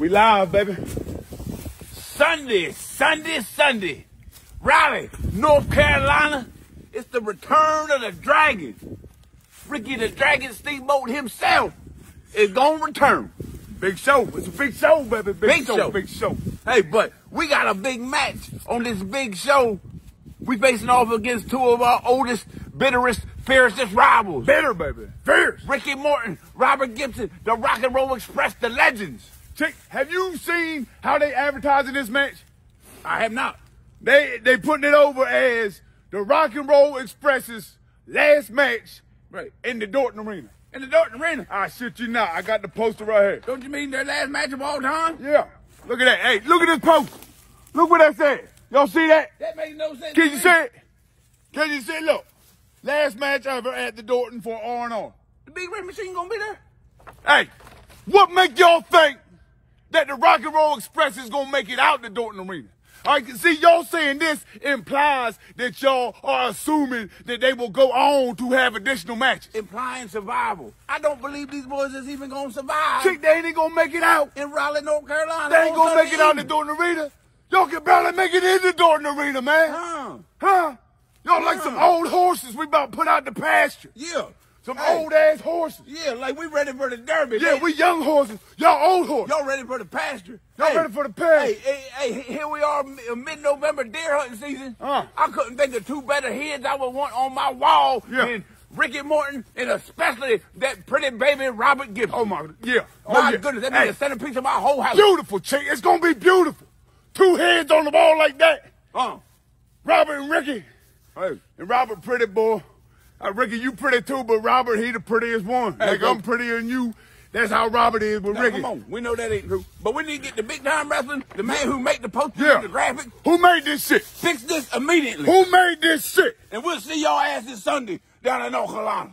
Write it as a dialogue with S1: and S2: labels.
S1: We live, baby.
S2: Sunday, Sunday, Sunday. Raleigh, North Carolina. It's the return of the dragon. Ricky the Dragon Steamboat himself is gonna return.
S1: Big show. It's a big show, baby. Big,
S2: Big
S1: show,
S2: show.
S1: Big show.
S2: Hey, but we got a big match on this big show. We facing off against two of our oldest, bitterest, fiercest rivals.
S1: Better, baby. Fierce.
S2: Ricky Morton, Robert Gibson, the Rock and Roll Express, the legends.
S1: Have you seen how they advertising this match?
S2: I have not.
S1: They they putting it over as the Rock and Roll Express's last match
S2: Right.
S1: in the Dorton Arena.
S2: In the Dorton Arena.
S1: I shit you not. I got the poster right here.
S2: Don't you mean their last match of all time?
S1: Yeah. Look at that. Hey, look at this poster. Look what that said. Y'all see that?
S2: That makes no sense.
S1: Can you see it? Can you see it? Look. Last match ever at the Dorton for R&R.
S2: The Big Red Machine gonna be there?
S1: Hey, what make y'all think the Rock and Roll Express is gonna make it out the Dorton Arena? All right, see, y'all saying this implies that y'all are assuming that they will go on to have additional matches.
S2: Implying survival. I don't believe these boys is even gonna survive
S1: Chick, they ain't gonna make it out.
S2: in Raleigh, North Carolina.
S1: They ain't gonna make it out the. Dorton Arena. Y'all can barely make it in the Dorton Arena, man.
S2: Huh.
S1: Huh? Y'all like some old horses we about to put out the pasture.
S2: Yeah.
S1: Some
S2: Hey.
S1: old ass horses.
S2: Yeah, like we ready for the derby.
S1: Yeah,
S2: man.
S1: we young horses. Y'all old horses.
S2: Y'all ready for the pasture?
S1: Y'all
S2: Hey,
S1: ready for the pasture.
S2: Hey, hey, hey, here we are, mi- mid-November deer hunting season.
S1: Uh.
S2: I couldn't think of two better heads I would want on my wall
S1: Yeah.
S2: than Ricky Morton and especially that pretty baby Robert Gibson.
S1: Oh my, yeah. Oh,
S2: my
S1: yeah.
S2: goodness, that
S1: Hey,
S2: be the centerpiece of my whole house.
S1: beautiful, chick. It's gonna be beautiful. Two heads on the ball like that.
S2: Uh,
S1: Robert and Ricky.
S2: hey,
S1: And Robert pretty boy. Uh, reckon you pretty too, but Robert, he the prettiest one.
S2: Hey,
S1: like
S2: bro.
S1: I'm prettier than you. That's how Robert is with
S2: now,
S1: Ricky.
S2: come on, we know that ain't true, but we need to get the big time wrestling, the man who made the posters
S1: Yeah.
S2: the graphics,
S1: Who made this shit?
S2: fix this immediately,
S1: Who made this shit?
S2: and we'll see y'all ass this Sunday down in North Carolina.